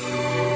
Bye.